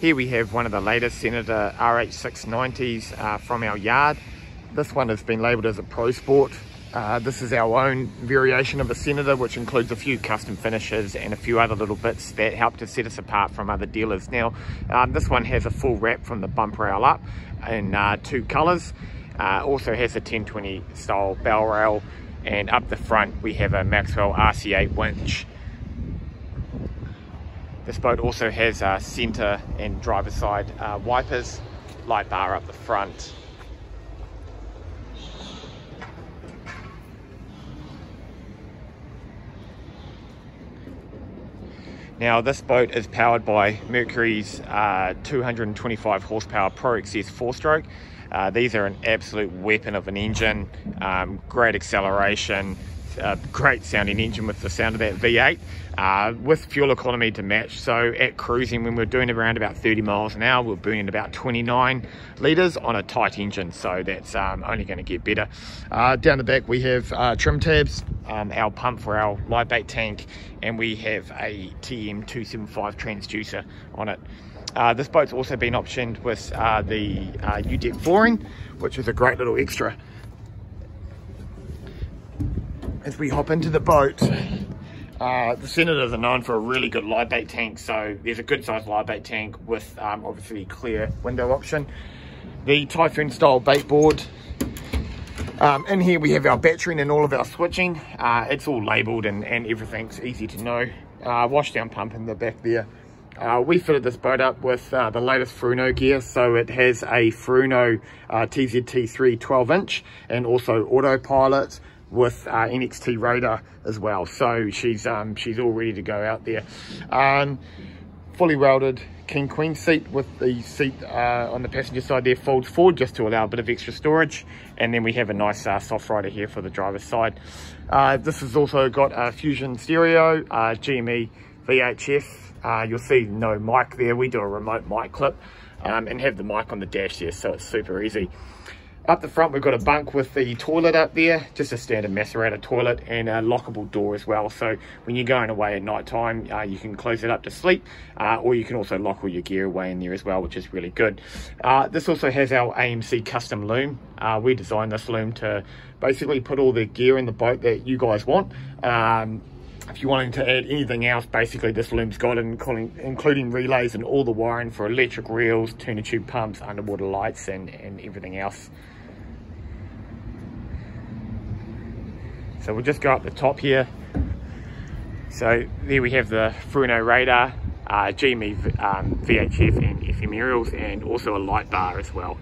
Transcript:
Here we have one of the latest Senator RH690s uh, from our yard. This one has been labelled as a Pro Sport. Uh, this is our own variation of a Senator, which includes a few custom finishes and a few other little bits that help to set us apart from other dealers. Now, um, this one has a full wrap from the bumper rail up in uh, two colours. Uh, also has a 1020 style bell rail and up the front we have a Maxwell RC8 winch this boat also has uh, centre and driver side uh, wipers, light bar up the front. Now this boat is powered by Mercury's uh, 225 horsepower Pro XS 4-stroke. Uh, these are an absolute weapon of an engine, um, great acceleration, a great sounding engine with the sound of that V8 uh, with fuel economy to match. So at cruising, when we're doing around about 30 miles an hour, we're burning about 29 litres on a tight engine. So that's um, only going to get better. Uh, down the back, we have uh, trim tabs, um, our pump for our live bait tank, and we have a TM275 transducer on it. Uh, this boat's also been optioned with uh, the uh, U-Dek flooring, which is a great little extra as we hop into the boat. Uh, the Senators are known for a really good live bait tank, so there's a good sized live bait tank with um, obviously clear window option. The Typhoon style bait board. Um, in here we have our battery and all of our switching. Uh, it's all labelled and, and everything's easy to know. Uh, washdown pump in the back there. Uh, we fitted this boat up with uh, the latest Furuno gear, so it has a Furuno uh, TZT3 12 inch and also autopilot with uh, NXT radar as well. So she's um, she's all ready to go out there. Um, fully welded king queen seat with the seat uh, on the passenger side there folds forward just to allow a bit of extra storage. And then we have a nice uh, soft rider here for the driver's side. Uh, this has also got a Fusion stereo, uh, GME VHF. Uh, you'll see no mic there. We do a remote mic clip um, and have the mic on the dash there, so it's super easy. Up the front, we've got a bunk with the toilet up there, just a standard macerator toilet and a lockable door as well. So when you're going away at night time, uh, you can close it up to sleep, uh, or you can also lock all your gear away in there as well, which is really good. Uh, this also has our AMC custom loom. Uh, we designed this loom to basically put all the gear in the boat that you guys want. Um, if you're wanting to add anything else, basically this loom's got it, including, relays and all the wiring for electric reels, tuna tube pumps, underwater lights, and, and everything else. So we'll just go up the top here. So there we have the Furuno radar, uh, GME um, VHF and FM aerials, and also a light bar as well.